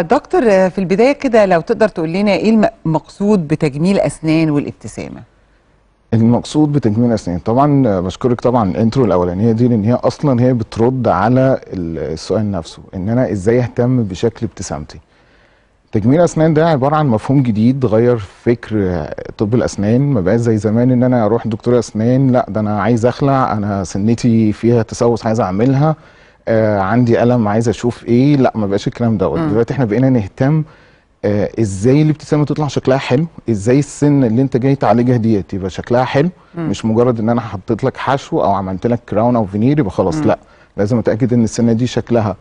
دكتور آه، في البداية كده لو تقدر تقول لنا إيه المقصود بتجميل أسنان والابتسامة؟ المقصود بتجميل أسنان طبعا آه، بشكرك طبعا الانترو الأولانية دي لأن هي أصلا هي بترد على السؤال نفسه إن أنا إزاي أهتم بشكل ابتسامتي. تجميل أسنان ده عبارة عن مفهوم جديد غير فكر آه، طب الأسنان ما بقاش زي زمان إن أنا أروح دكتور أسنان لأ ده أنا عايز أخلع أنا سنتي فيها تسوس عايز أعملها. آه عندي ألم عايز أشوف إيه لا ما بقاش الكلام دوت. دلوقتي إحنا بقينا نهتم آه إزاي الابتسامه تطلع شكلها حلو إزاي السن اللي أنت جاي تعالجها ديت يبقى شكلها حلو مم. مش مجرد إن أنا حطيت لك حشو أو عملت لك crown أو فينير يبقى خلاص مم. لا لازم أتأكد إن السنة دي شكلها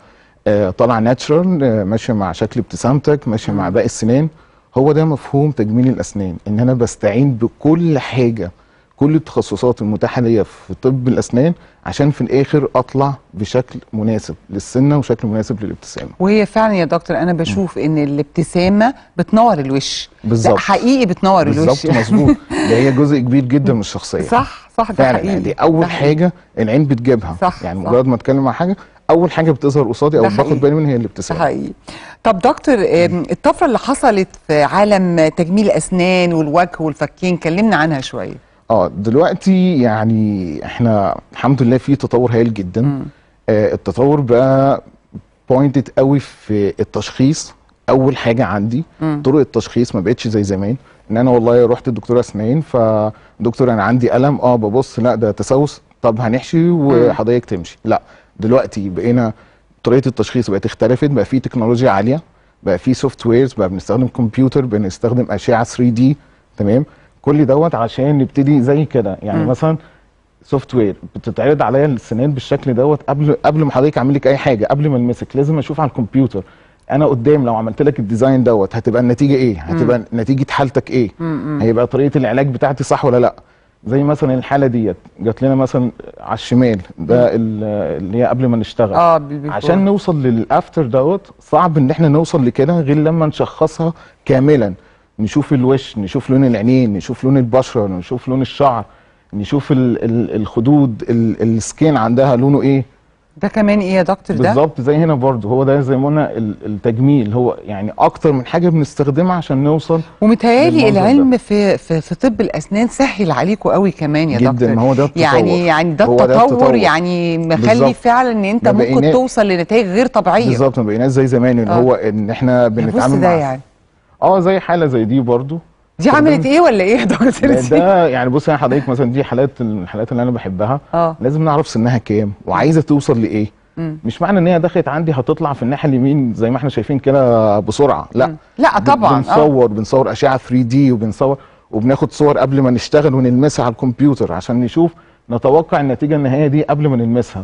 آه طالع natural آه ماشية مع شكل ابتسامتك ماشية مع. باقي السنان هو ده مفهوم تجميل الأسنان إن أنا بستعين بكل حاجة كل التخصصات المتاحة ليا في طب الأسنان عشان في الآخر أطلع بشكل مناسب للسنة وشكل مناسب للابتسامة. وهي فعلا يا دكتور أنا بشوف إن الابتسامة بتنور الوش. بالظبط. حقيقي بتنور الوش. بالظبط مظبوط. ده هي جزء كبير جدا من الشخصية. صح صح ده حقيقي. يعني دي أول ده. حاجة العين بتجيبها. صح، يعني. مجرد ما أتكلم مع حاجة أول حاجة بتظهر قصادي أو باخد. بالي منها هي ده الابتسامه حقيقي. طب دكتور الطفرة اللي حصلت في عالم تجميل الاسنان والوجه والفكين كلمنا عنها شوية. آه دلوقتي يعني إحنا الحمد لله في تطور هائل جدا. آه التطور بقى pointed قوي في التشخيص. أول حاجة عندي مم. طرق التشخيص ما بقتش زي زمان. إن أنا والله رحت الدكتور أسنان فدكتور أنا عندي الم آه ببص لأ ده تسوس طب هنحشي وحضرتك تمشي. لأ دلوقتي بقينا طريقة التشخيص بقت اختلفت. بقى في تكنولوجيا عالية. بقى في softwares بقى بنستخدم كمبيوتر بنستخدم أشعة 3D تمام؟ كل دوت عشان نبتدي زي كده. يعني مم. مثلا software بتتعرض عليا السنان بالشكل دوت قبل قبل ما حضرتك اعمل لك اي حاجة قبل ما المسك. لازم أشوف على الكمبيوتر. أنا قدام لو عملت لك ال design دوت هتبقى النتيجة إيه؟ هتبقى نتيجة حالتك إيه؟ مم. هيبقى طريقة العلاج بتاعتي صح ولا لأ؟ زي مثلا الحالة ديت. جات لنا مثلا على الشمال. ده ال- اللي هي قبل ما نشتغل. بال before. عشان نوصل لل after دوت صعب إن إحنا نوصل لكده غير لما نشخصها كاملا. نشوف الوش نشوف لون العينين نشوف لون البشرة نشوف لون الشعر نشوف ال ال الخدود ال السكين عندها لونه إيه ده كمان إيه يا دكتور ده بالظبط زي هنا برضو هو ده زي ما قلنا ال- التجميل هو يعني أكتر من حاجة بنستخدمها عشان نوصل ومتهيألي بالمنظر ده. العلم في, في في طب الأسنان سهل عليكم قوي كمان يا جدا دكتور ما هو ده التطور يعني يعني ده هو ده التطور التطور. يعني مخلي. فعلا إن أنت ممكن توصل لنتائج غير طبيعية بالظبط ما بقيناش زي زمان اللي آه. هو إن إحنا بنتعامل مع يعني آه زي حالة زي دي برضو. دي عملت إيه ولا إيه يا دكتور ده, يعني بص يا حضرتك مثلا دي حالات الحالات اللي أنا بحبها. آه. لازم نعرف سنها كام وعايزة توصل لإيه. مم. مش معنى إن هي دخلت عندي هتطلع في الناحية اليمين زي ما إحنا شايفين كده بسرعة. لا. مم. لا طبعا. بنصور بنصور أشعة 3 دي وبنصور وبناخد صور قبل ما نشتغل ونلمسها على الكمبيوتر عشان نشوف نتوقع النتيجة النهائية دي قبل ما نلمسها.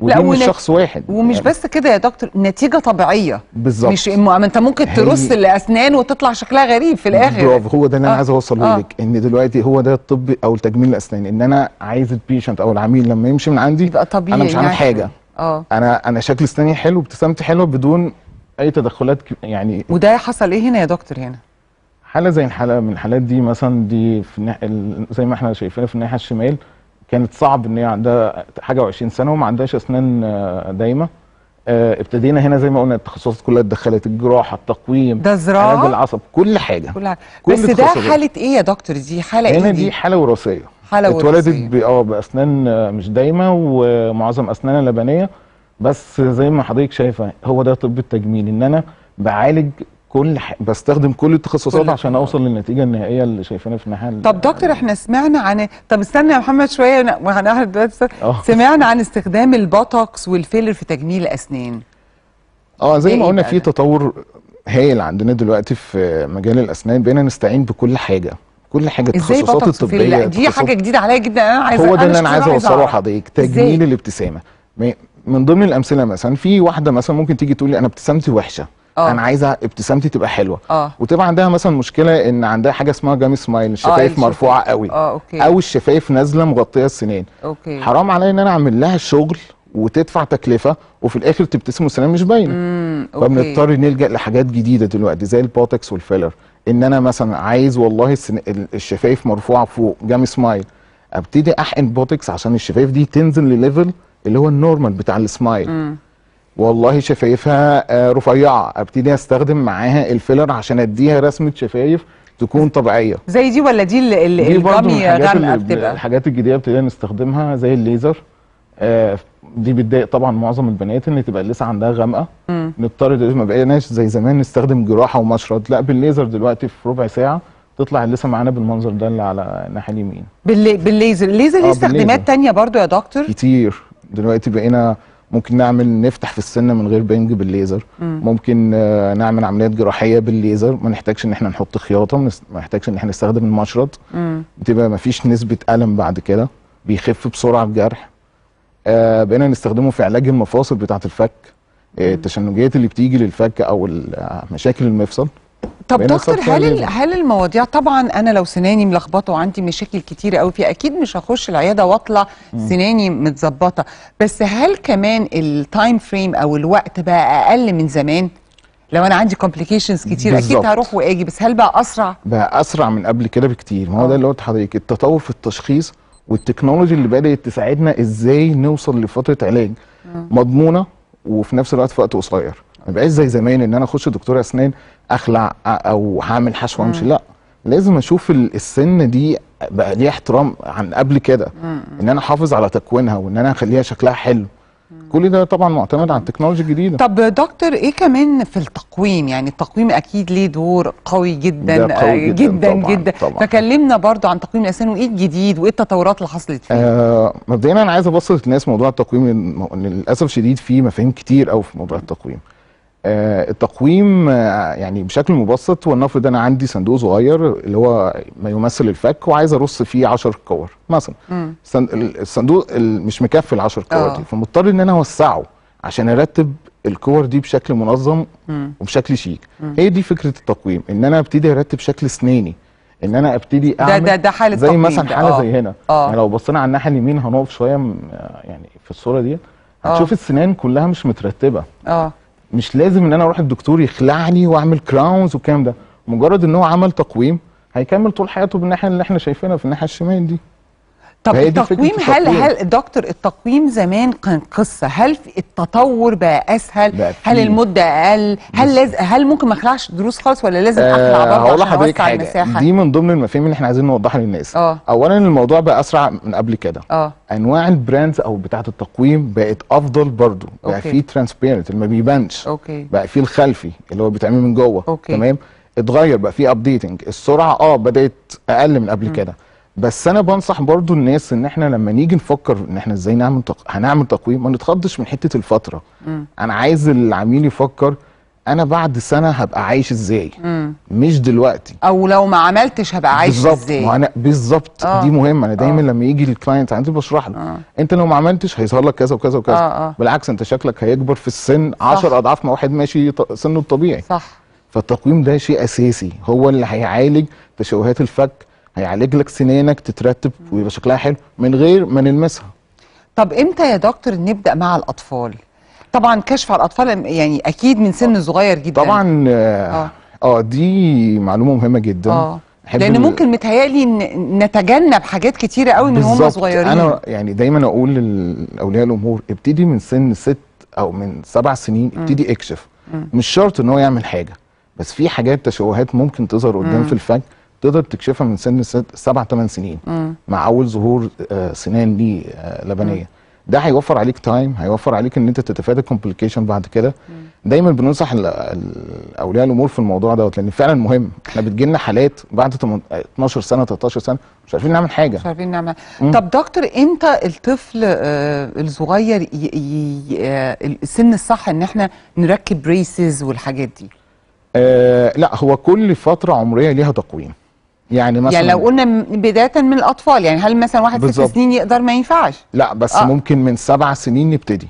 ودي مش ونت- شخص واحد ومش يعني بس كده يا دكتور نتيجة طبيعية بالظبط مش ما أنت ممكن هي- ترص الاسنان وتطلع شكلها غريب في الآخر برافو هو ده اللي أنا آه. عايز اوصله آه. لك إن دلوقتي هو ده الطب أو التجميل الأسنان إن أنا عايز ال patient أو العميل لما يمشي من عندي يبقى طبيعي أنا مش عامل يعني. حاجة آه أنا أنا شكل أسناني حلو ابتسامتي حلوة بدون أي تدخلات يعني وده حصل إيه هنا يا دكتور هنا؟ حالة زي الحالة من الحالات دي مثلا دي في الناح... ال- زي ما إحنا شايفينها في الناحية الشمال كانت صعب إن هي عندها حاجة و20 سنة وما عندهاش أسنان آه، دايمة. آه، ابتدينا هنا زي ما قلنا التخصصات كلها اتدخلت الجراحة التقويم ده علاج زراعه العصب كل حاجة. كل حاجة. كل بس ده. حالة إيه يا دكتور؟ دي حالة إيه هنا دي؟ دي حالة وراثية. حالة اتولدت وراثية. ب- آه بأسنان آه، مش دايمة ومعظم أسنانها لبنية. بس زي ما حضرتك شايفة هو ده طب التجميل إن أنا بعالج كل ح... بستخدم كل التخصصات كل- عشان أوصل للنتيجة النهائية اللي شايفينها في الناحيه ال- طب دكتور إحنا سمعنا عن طب استنى يا محمد شوية وهنعرض دلوقتي سمعنا عن استخدام البوتوكس والفيلر في تجميل الأسنان. آه زي إيه ما قلنا بقى في؟ تطور هايل عندنا دلوقتي في مجال الأسنان بقينا نستعين بكل حاجة كل حاجة التخصصات الطبية دي حاجة جديدة عليا جدا. أنا عايزه هو ده اللي أنا عايز أوصله. لحضرتك؟ تجميل الابتسامة. من ضمن الأمثلة مثلا في واحدة مثلا ممكن تيجي تقول لي أنا ابتسامتي وحشة. آه. أنا عايزة ابتسامتي تبقى حلوة. آه. وتبقى عندها مثلا مشكلة إن عندها حاجة اسمها gummy smile الشفايف الشفايف. مرفوعة قوي. آه okay. أو الشفايف نازلة مغطية السنان okay. حرام عليا إن أنا أعمل لها شغل وتدفع تكلفة وفي الآخر تبتسم والسنان مش باينة. فبنضطر نلجأ لحاجات جديدة دلوقتي زي البوتكس والفيلر. إن أنا مثلا عايز والله السن... ال- الشفايف مرفوعة فوق gummy smile. أبتدي أحقن بوتكس عشان الشفايف دي تنزل لل level اللي هو ال normal بتاع السمايل. مم. والله شفايفها آه، رفيعة. أبتدي أستخدم معاها الفيلر عشان أديها رسمة شفايف تكون طبيعية. زي دي ولا دي ال- ال- دي برضو من ال gummy الحاجات غامقه اللي بتبقى؟ الحاجات الجديدة ابتدينا نستخدمها زي الليزر. آه، دي بتضايق طبعا معظم البنات إن تبقى اللثه عندها غامقة. نضطر دلوقتي ما بقيناش زي زمان نستخدم جراحة ومشرط. لا بالليزر دلوقتي في ربع ساعة تطلع اللثه معانا بالمنظر ده اللي على الناحية اليمين. باللي- بالليزر. الليزر ليه آه، استخدامات بالليزر. تانية برضو يا دكتور؟ كتير. دلوقتي بقينا ممكن نعمل نفتح في السن من غير بنج بالليزر. ممكن آه، نعمل عمليات جراحية بالليزر. ما نحتاجش إن إحنا نحط خياطة ما نحتاجش إن إحنا نستخدم المشرط. مم. بتبقى ما فيش نسبة ألم بعد كده. بيخف بسرعة الجرح آه، بقينا نستخدمه في علاج المفاصل بتاعة الفك. آه، التشنجات اللي بتيجي للفك أو آه، مشاكل المفصل. طب دكتور هل ال-. هل المواضيع طبعا أنا لو سناني ملخبطة وعندي مشاكل كتيرة قوي فيها أكيد مش هخش العيادة واطلع سناني متظبطة. بس هل كمان ال time frame أو الوقت بقى أقل من زمان؟ لو أنا عندي complications كتير أكيد بالظبط. هروح وآجي بس هل بقى أسرع؟ بقى أسرع من قبل كده بكتير. ما هو آه. ده اللي قلت لحضرتك التطور في التشخيص والتكنولوجي اللي بدأت تساعدنا إزاي نوصل لفترة علاج مضمونة وفي نفس الوقت في وقت قصير. ما بقاش زي زمان إن أنا أخش دكتور أسنان أخلع أو هعمل حشو وأمشي. لا لازم أشوف ال- السن دي بقى ليها احترام عن قبل كده. إن أنا أحافظ على تكوينها وإن أنا أخليها شكلها حلو. كل ده طبعا معتمد على التكنولوجيا الجديدة. طب دكتور إيه كمان في التقويم؟ يعني التقويم أكيد ليه دور قوي جدا قوي آه، جداً جدا, طبعاً، جدا. طبعاً. فكلمنا برضو عن تقويم الأسنان وإيه الجديد وإيه التطورات اللي حصلت فيه. آه مبدئيا أنا عايز أبسط للناس موضوع التقويم للأسف شديد فيه مفاهيم كتير قوي في موضوع التقويم. التقويم آه يعني بشكل مبسط هو نفرض أنا عندي صندوق صغير اللي هو ما يمثل الفك وعايز أرص فيه 10 كور مثلا مم. الصن- الصندوق ال- مش مكفي ال 10 كور آه. دي فمضطر إن أنا أوسعه عشان أرتب الكور دي بشكل منظم مم. وبشكل شيك هي دي فكرة التقويم إن أنا أبتدي أرتب شكل اسناني إن أنا أبتدي ده أعمل ده ده حالة زي مثلا ده. حالة آه. زي هنا آه. يعني لو بصينا على الناحية اليمين هنقف شوية يعني في الصورة دي هتشوف آه. السنان كلها مش مترتبة آه مش لازم إن أنا أروح الدكتور يخلعني وأعمل كراونز والكلام ده. مجرد إن هو عمل تقويم هيكمل طول حياته بالناحية اللي إحنا شايفينها في الناحية الشمال دي. طب التقويم هل. هل دكتور التقويم زمان كان قصة. هل في التطور بقى أسهل؟ بقى هل. المدة أقل؟ هل لازم هل ممكن ما أخلعش دروس خالص ولا لازم اخلع آه برضه هقول عشان لحضرتك حاجة. المساحة؟ دي من ضمن المفاهيم اللي إحنا عايزين نوضحها للناس. آه. اولا الموضوع بقى أسرع من قبل كده. آه. أنواع ال brands أو بتاعة التقويم بقت أفضل برضو. بقى okay. في transparent اللي ما بيبانش. okay. بقى في الخلفي اللي هو بيتعمل من جوه. okay. تمام؟ اتغير بقى في updating السرعة آه بدأت أقل من قبل كده. بس أنا بنصح برضو الناس ان إحنا لما نيجي نفكر ان إحنا إزاي نعمل تق... هنعمل تقويم ما نتخضش من حتة الفترة. مم. أنا عايز العميل يفكر أنا بعد سنة هبقى عايش إزاي؟ مم. مش دلوقتي. أو لو ما عملتش هبقى عايش بالظبط. إزاي؟ أنا بالظبط. آه. دي مهمة. أنا دايما آه. لما يجي الكلاينت عندي بشرح له. آه. أنت لو ما عملتش هيظهر لك كذا وكذا وكذا. آه، آه. بالعكس أنت شكلك هيكبر في السن 10 أضعاف ما واحد ماشي سنه الطبيعي. صح. فالتقويم ده شيء أساسي. هو اللي هيعالج تشوهات الفك هيعالج لك سنانك تترتب ويبقى شكلها حلو من غير ما نلمسها. طب إمتى يا دكتور نبدأ مع الأطفال؟ طبعا كشف على الأطفال يعني أكيد من سن صغير جدا. طبعا آه, آه. آه دي معلومة مهمة جدا. أحب لأن ممكن متهيألي نتجنب حاجات كتيرة قوي من هم. صغيرين. أنا يعني دايما أقول لأولياء الأمور ابتدي من سن ست أو من سبع سنين ابتدي اكشف. مش شرط إن هو يعمل حاجة بس في حاجات تشوهات ممكن تظهر قدام في الفك تقدر تكشفها من سن سبع ثمان سنين. مم. مع أول ظهور آه، سنان ليه آه، لبنيه ده هيوفر عليك time هيوفر عليك إن أنت تتفادى complication بعد كده. دايما بننصح أولياء الأمور في الموضوع دوت لأن فعلا مهم. إحنا بتجيلنا حالات بعد 8 12 سنة 13 سنة مش عارفين نعمل حاجة. مش عارفين نعمل طب دكتور إمتى الطفل آه الصغير ي... ي... آه السن الصح إن إحنا نركب braces والحاجات دي؟ آه لا هو كل فترة عمرية ليها تقويم. يعني مثلا يعني لو قلنا بداية من الأطفال يعني هل مثلا واحد ست. سنين يقدر ما ينفعش؟ لا بس آه. آه. ممكن من سبع سنين نبتدي.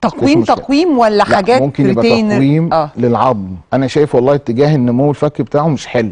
تقويم. تقويم ولا لا حاجات ممكن يبقى؟ تقويم آه. للعظم. أنا شايف والله اتجاه النمو الفكي بتاعه مش حلو.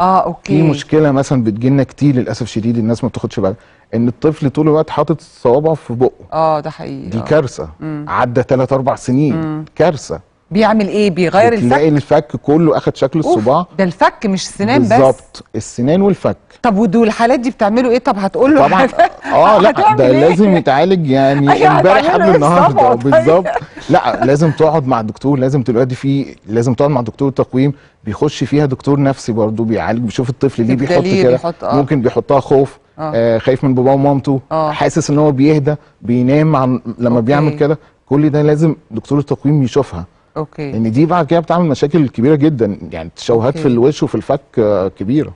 آه أوكي. في مشكلة مثلا بتجيلنا كتير للأسف شديد الناس ما بتاخدش بالها. إن الطفل طول الوقت حاطط صوابعه في بقه. آه ده حقيقي. دي آه. كارثة. عدى 3 4 سنين. كارثة. بيعمل إيه؟ بيغير الفك؟ الفك كله أخد شكل الصباع. ده الفك مش السنان بس. بالظبط السنان والفك. طب ودول الحالات دي بتعملوا إيه؟ طب هتقول له طبعا آه لا ده إيه؟ لازم يتعالج يعني أيوة، امبارح قبل إيه النهارده. طيب؟ بالظبط. لا لازم تقعد مع الدكتور لازم دلوقتي في لازم تقعد مع دكتور التقويم بيخش فيها دكتور نفسي برضه بيعالج. بيشوف الطفل ليه بيحط كده. آه. ممكن بيحطها خوف آه. آه خايف من باباه ومامته. آه. حاسس إن هو بيهدى بينام عن لما أوكي. بيعمل كده. كل ده لازم دكتور التقويم يشوفها. أوكي لأن دي بعد كده بتعمل مشاكل كبيرة جدا يعني تشوهات. في الوش وفي الفك كبيرة